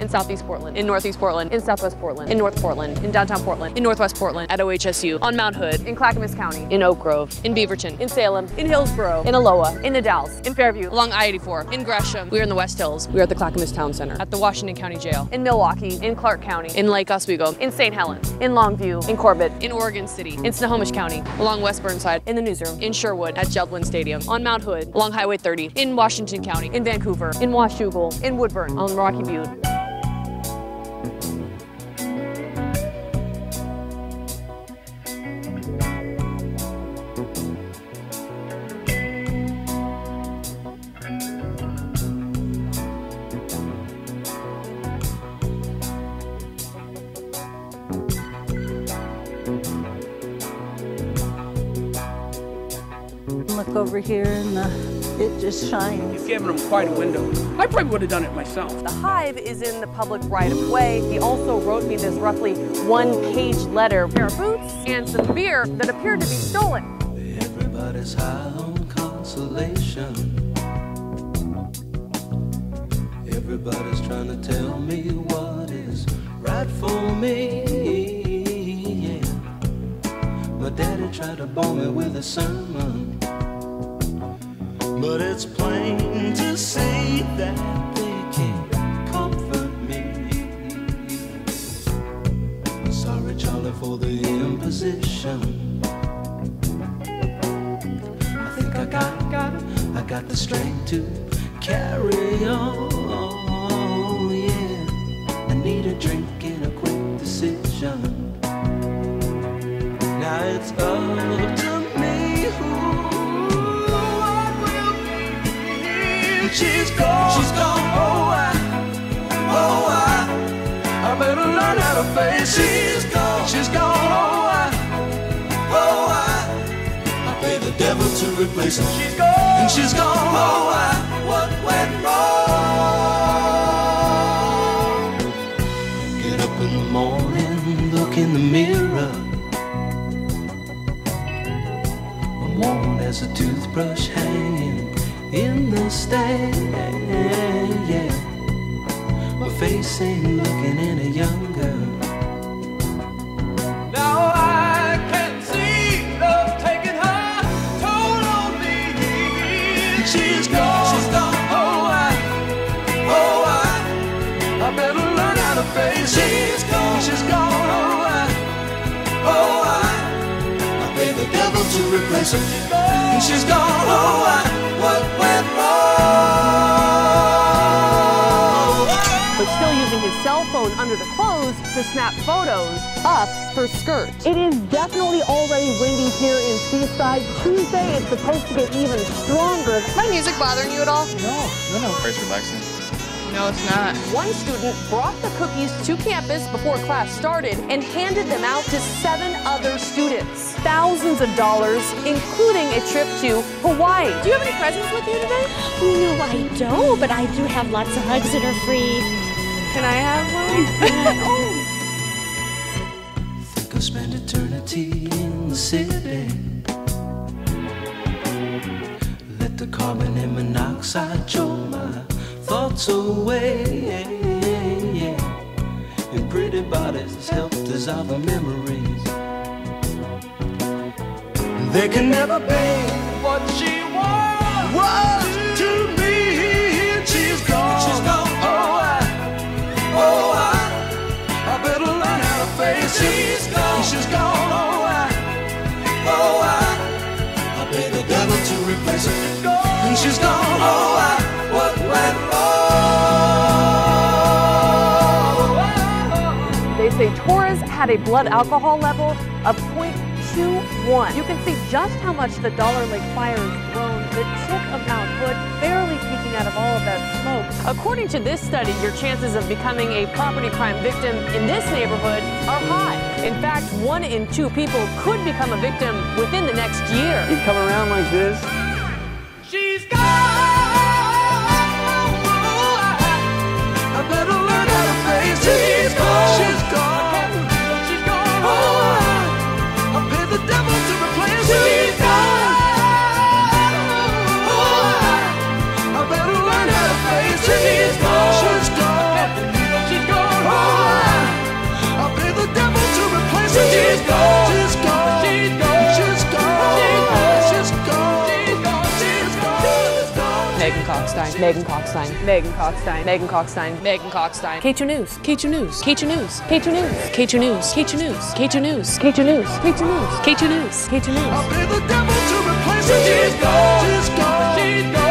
in Southeast Portland, in Northeast Portland, in Southwest Portland, in North Portland, in downtown Portland, in Northwest Portland, at OHSU, on Mount Hood, in Clackamas County, in Oak Grove, in Beaverton, in Salem, in Hillsboro, in Aloha, in Nadals, in Fairview, along I-84, in Gresham. We're in the West Hills. We're at the Clackamas Town Center, at the Washington County Jail, in Milwaukie, in Clark County, in Lake Oswego, in St. Helens, in Longview, in Corbett, in Oregon City, in Snohomish County, along West Burnside, in the newsroom, in Sherwood, at Jeld-Wen Stadium, on Mount Hood, along Highway 30, in Washington County, in Vancouver, in Washougal, in Woodburn, on Rocky Butte. Look over here and uh, it just shines. You've given him quite a window. I probably would have done it myself. The hive is in the public right of way. He also wrote me this roughly one page letter, a pair of boots, and some beer that appeared to be stolen. Everybody's high on consolation. Everybody's trying to tell me what is right for me. Yeah. My daddy tried to bore me with a sermon. But it's plain to see that they can't comfort me. Sorry, Charlie, for the imposition. I think I got, got, I got the strength to carry on. Be. She's gone. She's gone. Oh, I, oh, I, I better learn how to face. She's gone. She's gone. Oh, oh I, oh, I, I pay the devil to replace her. She's gone. And she's gone. Oh, I, oh, what went wrong? Get up in the morning, look in the mirror. As a toothbrush hanging in the stand. Yeah, my face ain't looking any younger. Now I can see love taking her toll on me. She's gone. Oh, oh I better learn how to face her. She's gone. Oh, I, oh, I, the devil to replace her. And she's gone. Oh, I, what went wrong? but still using his cell phone under the clothes to snap photos up her skirt. It is definitely already windy here in Seaside. Tuesday, it's supposed to get even stronger. My music bothering you at all? Very relaxing. No, it's not. One student brought the cookies to campus before class started and handed them out to seven other students. Thousands of dollars, including a trip to Hawaii. Do you have any presents with you today? No, I don't, but I do have lots of hugs that are free. Can I have one? Oh. Think I'll spend eternity in the city. Let the carbon and monoxide choke my thoughts away. And pretty bodies help dissolve the memories. They can never be what she was, was to me. She's gone. She's gone. Oh, I, oh, I, I better learn how to face it. She's gone. She's gone. Oh, I, oh, I, I pay the devil to replace her. And she's gone. Oh, I, They say Torres had a blood alcohol level of 0.21. You can see just how much the Dollar Lake fire has grown. The tip of Mount Hood barely peeking out of all of that smoke. According to this study, your chances of becoming a property crime victim in this neighborhood are high. In fact, one in two people could become a victim within the next year. You come around like this. Kalkstein. Meghan Kalkstein. Meghan Kalkstein. Meghan Kalkstein. Meghan Kalkstein. K2 News. K2 News. K2 News. K2 News. K2 News. K2 News. K2 News. K2 News. K2 News. K2 News. K2 News. I pay the devil to replace her. She's gone. She's gone. She's gone.